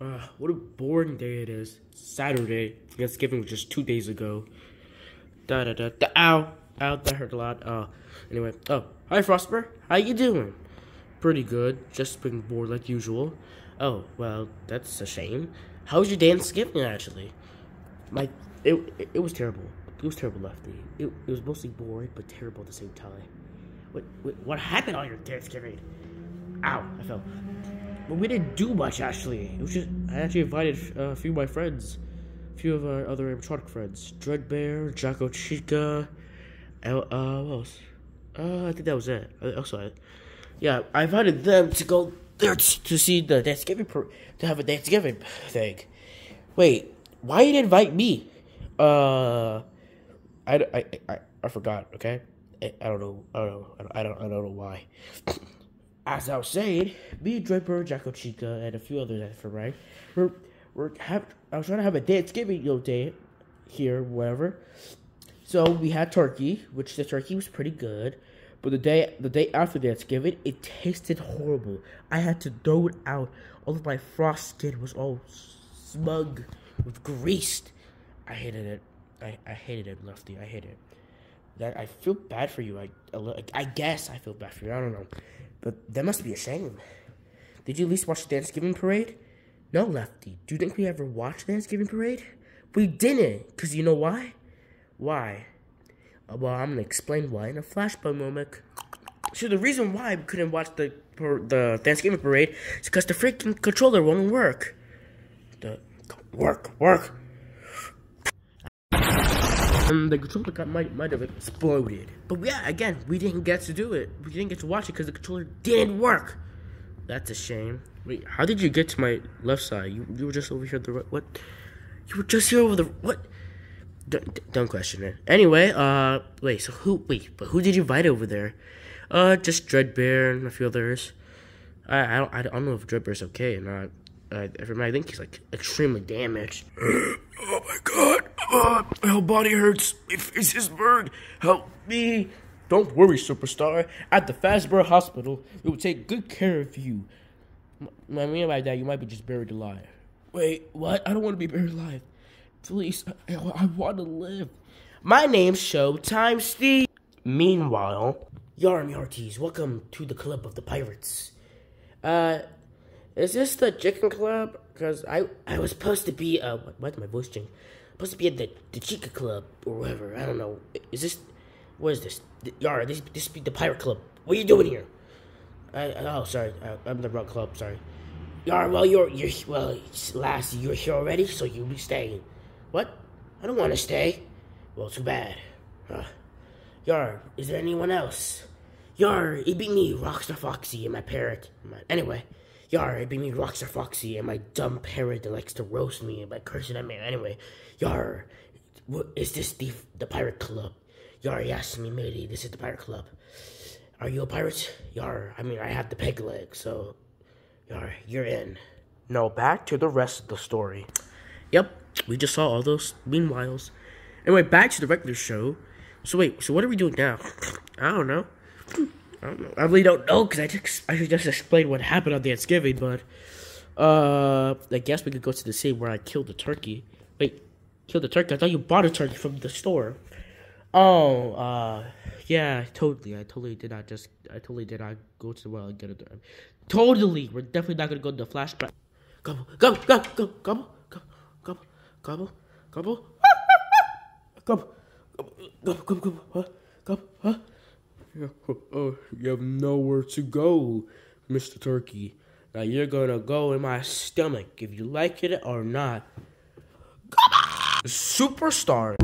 Uh, what a boring day it is. Saturday. Thanksgiving was just two days ago. Da da da da. Ow. Ow, that hurt a lot. Uh, anyway. Oh, hi, Frostbear. How you doing? Pretty good. Just been bored like usual. Oh, well, that's a shame. How was your Thanksgiving, actually? My, it, it, it was terrible. It was terrible, Lefty. It, it was mostly boring, but terrible at the same time. What, what, what happened on your Thanksgiving? Ow, I fell. But we didn't do much actually. It was just I actually invited uh, a few of my friends, a few of our other animatronic friends, Dreadbear, Jack-O-Chica, uh, what else? Uh, I think that was it. Uh, also, yeah, I invited them to go there to see the Thanksgiving to have a Thanksgiving thing. Wait, why you didn't invite me? Uh, I, I, I, I forgot. Okay, I, I don't know. I don't know. I don't. I don't know why as I was saying, me and Draper, Jack-O-Chica, and a few others from right, we're we're have I was trying to have a Thanksgiving you know, day here, whatever. So we had turkey, which the turkey was pretty good, but the day the day after Thanksgiving, it tasted horrible. I had to throw it out. All of my frost skin was all smug with greased. I hated it. I, I hated it, Lefty. I hated it. That I feel bad for you. I I guess I feel bad for you. I don't know. But that must be a shame. Did you at least watch the Thanksgiving parade? No, Lefty. Do you think we ever watched the Thanksgiving parade? We didn't, because you know why? Why? Uh, well, I'm going to explain why in a flashback moment. So the reason why we couldn't watch the the Thanksgiving parade is because the freaking controller won't work. The work, work. And the controller got, might might have exploded. But yeah, again, we didn't get to do it. We didn't get to watch it because the controller didn't work. That's a shame. Wait, how did you get to my left side? You you were just over here the right. What? You were just here over the what? Don't, don't question it. Anyway, uh, wait. So who? Wait, but who did you invite over there? Uh, just Dreadbear and a few others. I I don't I don't know if Dreadbear's okay or not. Uh, I think he's like extremely damaged. oh my god! Uh, my whole body hurts. My face is burned. Help me! Don't worry, superstar. At the Fazbear Hospital, we will take good care of you. I mean by that, you might be just buried alive. Wait, what? I don't want to be buried alive. Please, I, I want to live. My name's Showtime Steve. Meanwhile, Yarm Yarties, welcome to the Club of the Pirates. Uh, is this the chicken club? Because I I was supposed to be uh why did my voice change? Supposed to be at the the Chica Club or whatever. I don't know. Is this what is this? Yara, this this be the pirate club. What are you doing here? I, oh sorry, I, am the wrong club. Sorry. Yara, well you're you're well last you're here already, so you'll be staying. What? I don't want to stay. Well, too bad. Uh, Yar, is there anyone else? Yar, it be me, Rockstar Foxy, and my parrot. Anyway. Yar, it be me, Rockstar Foxy, and my dumb parrot that likes to roast me by cursing at me. Anyway, Yar, is this the, the pirate club? Yar, yes, me, matey, this is the pirate club. Are you a pirate? Yar, I mean, I have the peg leg, so, Yar, you're in. Now, back to the rest of the story. Yep, we just saw all those meanwhiles. Anyway, back to the regular show. So wait, so what are we doing now? I don't know. I don't know. I really don't know because I just I just explained what happened on Thanksgiving, but uh, I guess we could go to the scene where I killed the turkey. Wait, killed the turkey? I thought you bought a turkey from the store. Oh, uh, yeah, totally. I totally did not just. I totally did not go to the well and get it. Totally, we're definitely not gonna go to the flashback. Gobble, gobble, gobble, gobble, gobble, gobble, gobble, gobble, gobble, gobble, gobble, gobble, gobble, huh, gobble, huh. Oh, you have nowhere to go, Mr. Turkey. Now you're gonna go in my stomach if you like it or not. Superstar.